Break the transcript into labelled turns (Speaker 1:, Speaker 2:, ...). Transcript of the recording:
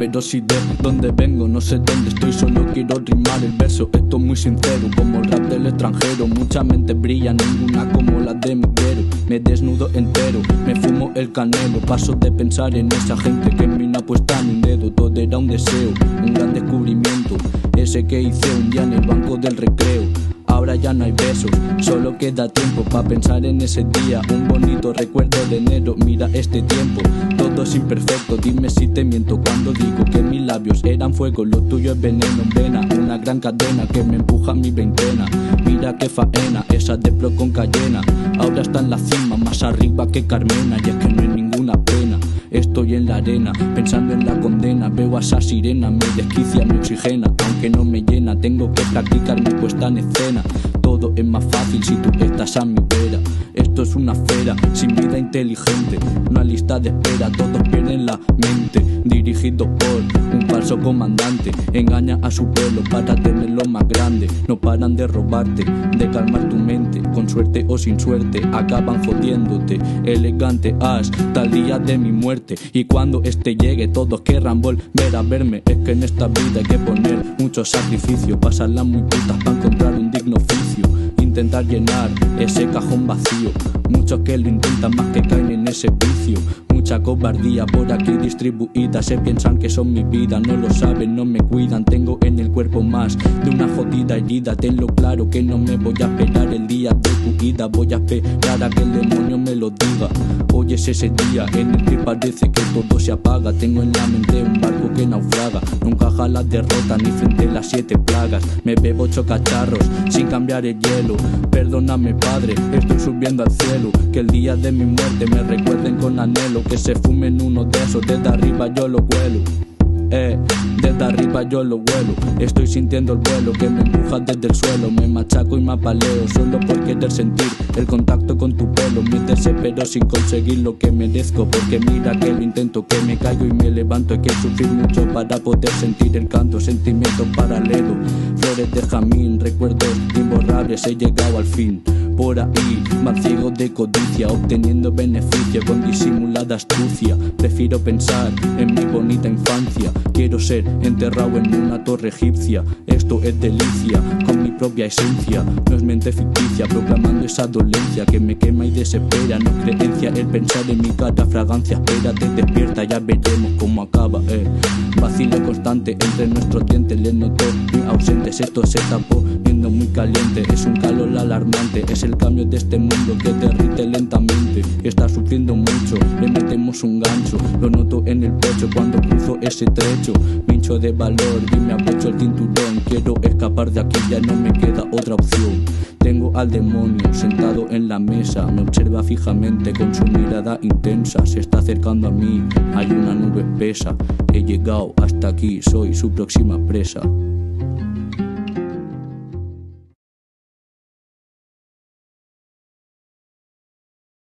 Speaker 1: Pero si de dónde vengo, no sé dónde estoy, solo quiero rimar el verso. Esto es muy sincero, como el rap del extranjero. Mucha mente brilla, ninguna como la de Miguero. Me desnudo entero, me fumo el canelo. Paso de pensar en esa gente que en no puesta ni un dedo. Todo era un deseo, un gran descubrimiento. Ese que hice un día en el banco del recreo ahora ya no hay besos. Solo queda tiempo para pensar en ese día. Un bonito recuerdo de enero, mira este tiempo. Todo es imperfecto, dime si te miento cuando digo que mis labios eran fuego. Lo tuyo es veneno en vena, una gran cadena que me empuja a mi veintena. Mira qué faena, esa de pro con cayena. Ahora está en la cima, más arriba que Carmena. Y es que no hay ninguna pena. Estoy en la arena, pensando en la. Veo a esa sirena, me desquicia, me oxigena. Aunque no me llena, tengo que practicar mi puesta en escena. Todo es más fácil si tú estás a mi vera. Esto es una fera, sin vida inteligente. Una lista de espera, todos pierden la mente. Dirigido por un falso comandante. Engaña a su pueblo para tenerlo más grande. No paran de robarte, de calmar tu mente. Con suerte o sin suerte, acaban jodiéndote. Elegante hasta el día de mi muerte. Y cuando este llegue, todos querrán volver a verme. Es que en esta vida hay que poner mucho sacrificio. Pasarla muy putas para encontrar un digno oficio. Intentar llenar ese cajón vacío. Muchos que lo intentan más que caen en ese vicio. Mucha cobardía por aquí distribuida. Se piensan que son mi vida, no lo saben, no me cuidan. Tengo en el cuerpo más de una jodida herida. Tenlo claro que no me voy a esperar el día de tu vida. Voy a esperar a que el demonio me lo diga. Hoy es ese día en el que parece que todo se apaga. Tengo en la mente un barco que naufraga. Nunca la derrota ni frente a las siete plagas. Me bebo ocho cacharros sin cambiar el hielo. Perdóname, padre, estoy subiendo al cielo. Que el día de mi muerte me recuerden con anhelo. Que se fumen uno de esos, desde arriba yo lo huelo. Eh, desde arriba yo lo vuelo. Estoy sintiendo el vuelo que me empuja desde el suelo. Me machaco y me apaleo solo por querer sentir el contacto con tu pelo. Me desespero sin conseguir lo que merezco. Porque mira que lo intento, que me caigo y me levanto. Hay que sufrir mucho para poder sentir el canto. Sentimiento paralelo, flores de jamín, recuerdos imborrables. He llegado al fin por ahí, más ciego de codicia, obteniendo beneficio con disimulada astucia. Prefiero pensar en mi bonita infancia. Quiero ser enterrado en una torre egipcia. Esto es delicia, con mi propia esencia. No es mente ficticia, proclamando esa dolencia que me quema y desespera. No es creencia el pensar en mi cara, fragancia. Espérate, despierta, ya veremos cómo acaba. Eh. Vacilo constante entre nuestros dientes, le noto muy ausentes. Esto se está poniendo muy caliente, es un calor alarmante. Es el cambio de este mundo que derrite lentamente. Está sufriendo mucho, le metemos un gancho. Lo noto en el pecho cuando cruzo ese trecho. Me hincho de valor y me apocho el cinturón. Quiero escapar de aquí, ya no queda otra opción. Tengo al demonio sentado en la mesa, me observa fijamente con su mirada intensa. Se está acercando a mí, hay una nube espesa. He llegado hasta aquí, soy su próxima presa.